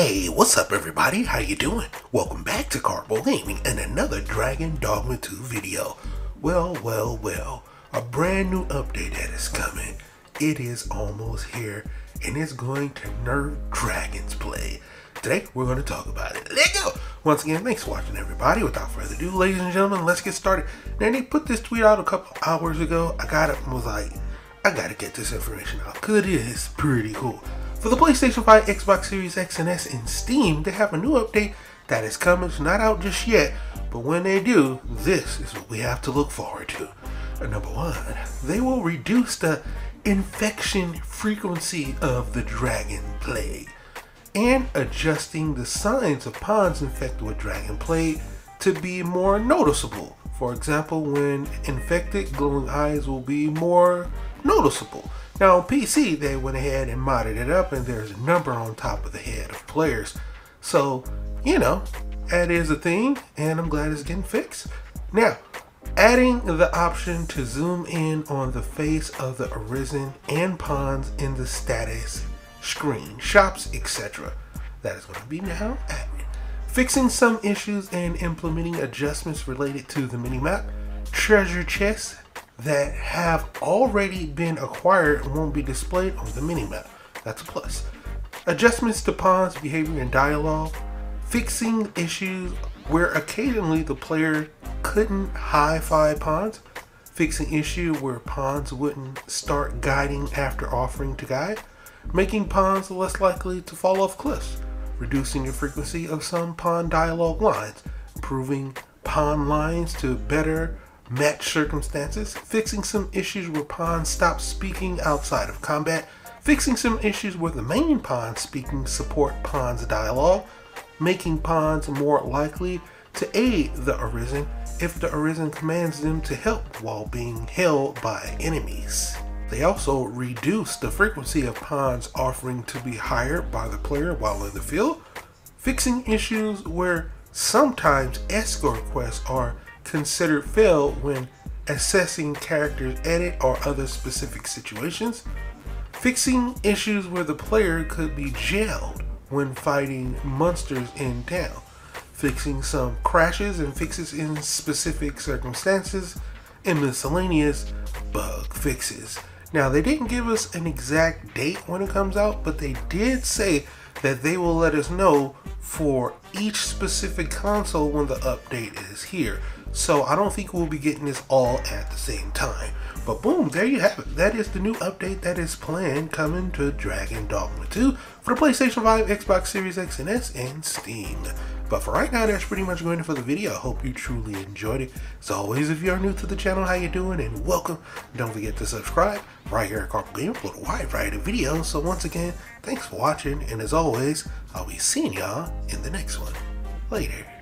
Hey, what's up everybody? How you doing? Welcome back to Karpo Gaming and another Dragon Dogma 2 video. Well, well, well, a brand new update that is coming. It is almost here and it's going to nerf Dragonsplague. Today, we're going to talk about it. Let's go! Once again, thanks for watching everybody. Without further ado, ladies and gentlemen, let's get started. Now, they put this tweet out a couple hours ago. I got it and was like, I gotta get this information out because it is pretty cool. For the PlayStation 5, Xbox Series X and S, and Steam, they have a new update that is coming. It's not out just yet, but when they do, this is what we have to look forward to. Number one, they will reduce the infection frequency of the Dragon Plague and adjusting the signs of pawns infected with Dragon Plague to be more noticeable. For example, when infected, glowing eyes will be more noticeable. Now on PC, they went ahead and modded it up and there's a number on top of the head of players. So, you know, that is a thing and I'm glad it's getting fixed. Now, adding the option to zoom in on the face of the Arisen and pawns in the status screen, shops, etc. That is going to be now added. Fixing some issues and implementing adjustments related to the minimap, treasure chests, that have already been acquired won't be displayed on the minimap. That's a plus. Adjustments to pawns behavior and dialogue, fixing issues where occasionally the player couldn't high five pawns, fixing issue where pawns wouldn't start guiding after offering to guide, making pawns less likely to fall off cliffs, reducing the frequency of some pawn dialogue lines, improving pawn lines to better match circumstances, fixing some issues where pawns stop speaking outside of combat, fixing some issues where the main pawn speaking support pawn's dialogue, making pawns more likely to aid the Arisen if the Arisen commands them to help while being held by enemies. They also reduce the frequency of pawns offering to be hired by the player while in the field, fixing issues where sometimes escort quests are considered failed when assessing characters' edit or other specific situations, fixing issues where the player could be jailed when fighting monsters in town, fixing some crashes and fixes in specific circumstances, and miscellaneous bug fixes. Now, they didn't give us an exact date when it comes out, but they did say that they will let us know for each specific console when the update is here. So I don't think we'll be getting this all at the same time. But boom, there you have it. That is the new update that is planned coming to Dragon Dogma 2 for the PlayStation 5, Xbox Series X and S, and Steam. But for right now, that's pretty much going for the video. I hope you truly enjoyed it. As always, if you are new to the channel, how you doing? And welcome. Don't forget to subscribe right here at Karpo Gamer for a wide variety of videos. So once again, thanks for watching. And as always, I'll be seeing y'all in the next one. Later.